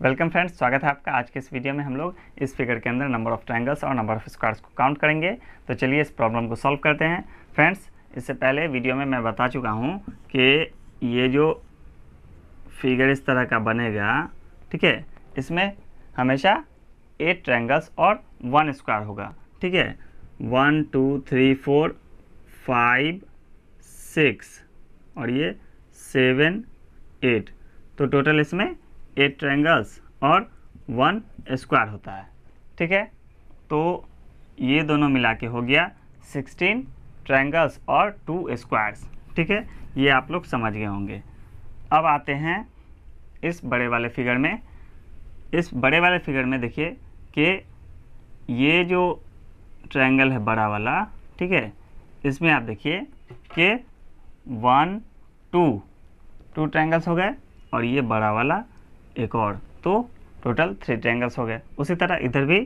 Welcome friends, स्वागत है आपका आज के इस वीडियो में हम लोग इस फिगर के अंदर नंबर ऑफ़ ट्रायंगल्स और नंबर ऑफ़ स्क्वायर्स को काउंट करेंगे। तो चलिए इस प्रॉब्लम को सॉल्व करते हैं। फ्रेंड्स इससे पहले वीडियो में मैं बता चुका हूँ कि ये जो फिगर इस तरह का बनेगा, ठीक है, इसमें हमेशा एट ट्रायंगल्स और वन स्क्वायर होगा, ठीक है। One two three four five six और ये सेवन एट तो टोटल इसमें एट ट्रायंगल्स और वन स्क्वायर होता है। ठीक है? तो ये दोनों मिला के हो गया सिक्सटीन ट्रायंगल्स और टू स्क्वायर्स। ठीक है? ये आप लोग समझ गए होंगे। अब आते हैं इस बड़े वाले फिगर में। इस बड़े वाले फिगर में देखिए कि ये जो ट्रायंगल है बड़ा वाला, ठीक है? इसमें आप देखिए कि वन, टू टू ट्रायंगल्स हो गए और ये बड़ा वाला एक और। तो टोटल थ्री ट्रैंगल्स हो गए। उसी तरह इधर भी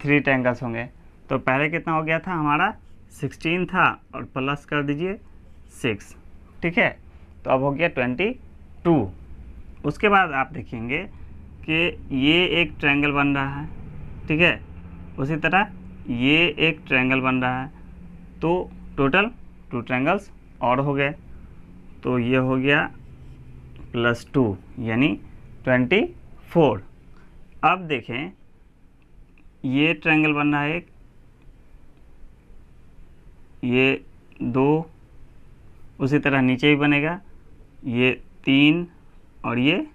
थ्री ट्रैंगल्स होंगे। तो पहले कितना हो गया था? हमारा सिक्सटीन था और प्लस कर दीजिए सिक्स ठीक है? तो अब हो गया ट्वेंटी टू उसके बाद आप देखेंगे कि ये एक ट्रायंगल बन रहा है। ठीक है? उसी तरह ये एक ट्रायंगल बन रहा है। तो टोटल टू ट्रायंगल्स और हो गए। तो ये हो गया प्लस टू यानी ट्वेंटी फोर। अब देखें, ये ट्रायंगल बन रहा है एक ये दो, उसी तरह नीचे भी बनेगा, ये तीन और ये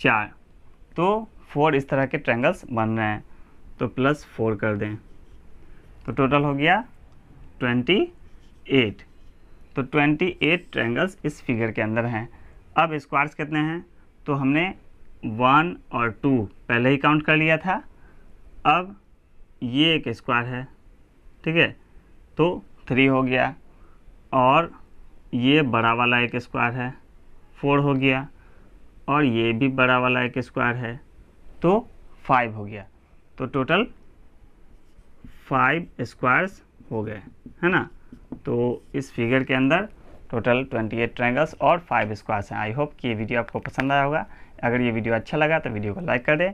चार। तो फोर इस तरह के ट्रायंगल्स बन रहे हैं तो प्लस फोर कर दें। तो टोटल हो गया ट्वेंटी एट तो ट्वेंटी एट ट्रायंगल्स इस फिगर के अंदर हैं। अब स्क्वायर्स कितने हैं? तो हमने वन और टू पहले ही काउंट कर लिया था। अब ये एक स्क्वायर है, ठीक है? तो थ्री हो गया और ये बड़ा वाला एक स्क्वायर है फोर हो गया और ये भी बड़ा वाला एक स्क्वायर है तो फाइव हो गया। तो टोटल फाइव स्क्वायर्स हो गए, है ना? तो इस फिगर के अंदर टोटल 28 ट्रायंगल्स और फाइव स्क्वायर्स हैं। आई होप कि ये वीडियो आपको पसंद आया होगा। अगर ये वीडियो अच्छा लगा तो वीडियो को लाइक कर दें।